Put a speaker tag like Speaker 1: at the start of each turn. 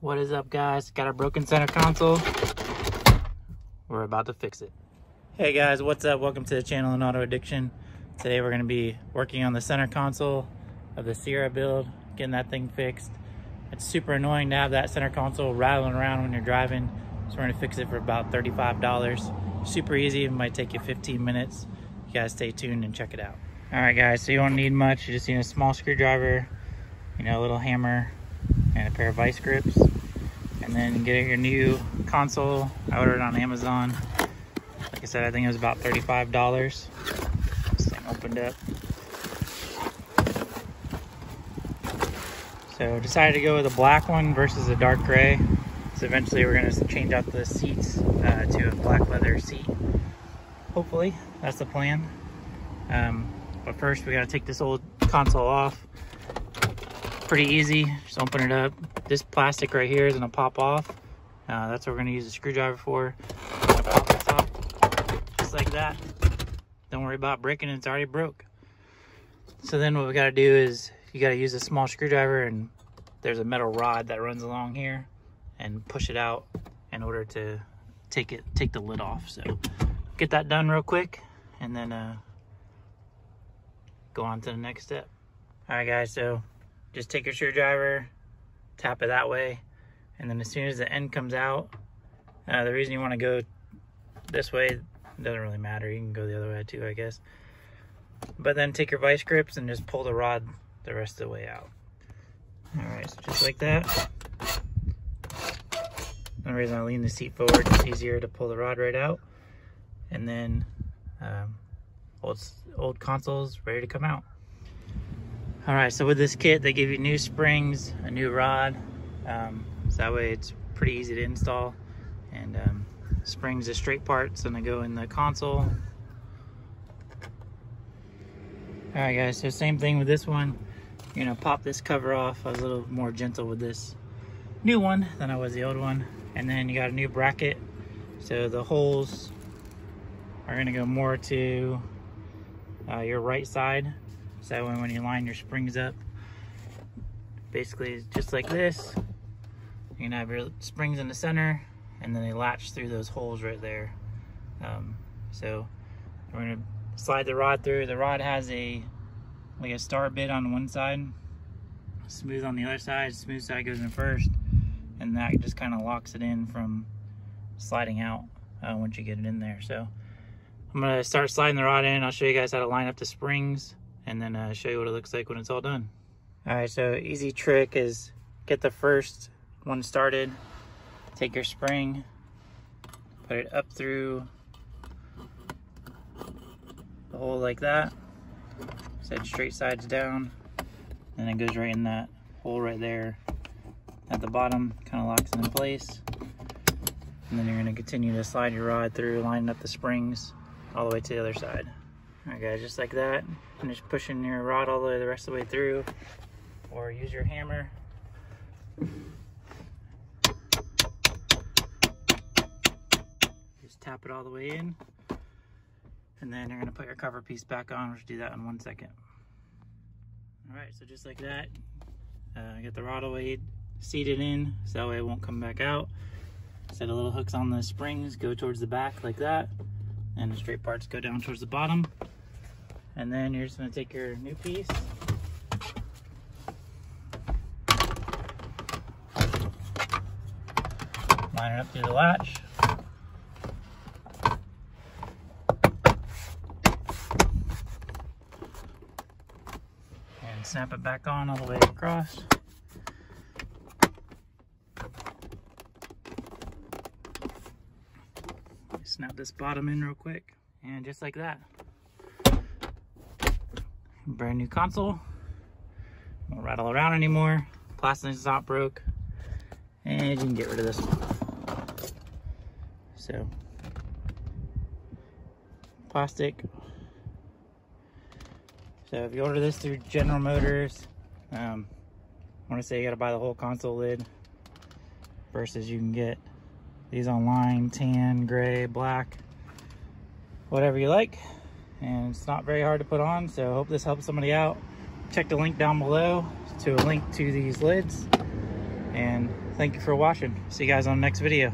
Speaker 1: What is up guys? Got a broken center console. We're about to fix it. Hey guys, what's up? Welcome to the channel An Auto Addiction. Today we're gonna be working on the center console of the Sierra build, getting that thing fixed. It's super annoying to have that center console rattling around when you're driving. So we're gonna fix it for about $35. Super easy, it might take you 15 minutes. You guys stay tuned and check it out. All right guys, so you don't need much. You just need a small screwdriver, you know, a little hammer, and a pair of vice grips. And then get your new console. I ordered it on Amazon. Like I said, I think it was about $35. This thing opened up. So decided to go with a black one versus a dark gray. So eventually we're gonna change out the seats uh, to a black leather seat. Hopefully, that's the plan. Um, but first we gotta take this old console off pretty easy. Just open it up. This plastic right here is gonna pop off. Uh, that's what we're gonna use a screwdriver for. Just like that. Don't worry about breaking it, it's already broke. So then what we gotta do is you gotta use a small screwdriver and there's a metal rod that runs along here and push it out in order to take it, take the lid off. So get that done real quick and then uh, go on to the next step. All right guys, so just take your screwdriver, tap it that way, and then as soon as the end comes out, uh, the reason you want to go this way doesn't really matter. You can go the other way too, I guess. But then take your vice grips and just pull the rod the rest of the way out. All right, so just like that. The reason I lean the seat forward, it's easier to pull the rod right out. And then um, old, old consoles ready to come out. All right, so with this kit, they give you new springs, a new rod. Um, so that way it's pretty easy to install. And um, springs, the straight parts, gonna go in the console. All right guys, so same thing with this one. You're gonna pop this cover off. I was a little more gentle with this new one than I was the old one. And then you got a new bracket. So the holes are gonna go more to uh, your right side so when you line your springs up, basically just like this. You're gonna have your springs in the center and then they latch through those holes right there. Um, so we're gonna slide the rod through. The rod has a like a star bit on one side, smooth on the other side, smooth side goes in first, and that just kind of locks it in from sliding out uh, once you get it in there. So I'm gonna start sliding the rod in. I'll show you guys how to line up the springs and then uh, show you what it looks like when it's all done. All right, so easy trick is get the first one started, take your spring, put it up through the hole like that, set straight sides down, and it goes right in that hole right there at the bottom, kind of locks it in place. And then you're gonna continue to slide your rod through, lining up the springs all the way to the other side. Guys, just like that. And just pushing your rod all the way the rest of the way through. Or use your hammer. Just tap it all the way in. And then you're gonna put your cover piece back on. We'll do that in one second. All right, so just like that, uh, get the rod all way seated in, so that way it won't come back out. Set a little hooks on the springs, go towards the back like that, and the straight parts go down towards the bottom. And then you're just gonna take your new piece. Line it up through the latch. And snap it back on all the way across. Snap this bottom in real quick. And just like that brand new console. Won't rattle around anymore. Plastic is not broke. And you can get rid of this. So, plastic. So if you order this through General Motors, um, I want to say you got to buy the whole console lid versus you can get these online, tan, gray, black, whatever you like and it's not very hard to put on so I hope this helps somebody out check the link down below to a link to these lids and thank you for watching. See you guys on the next video.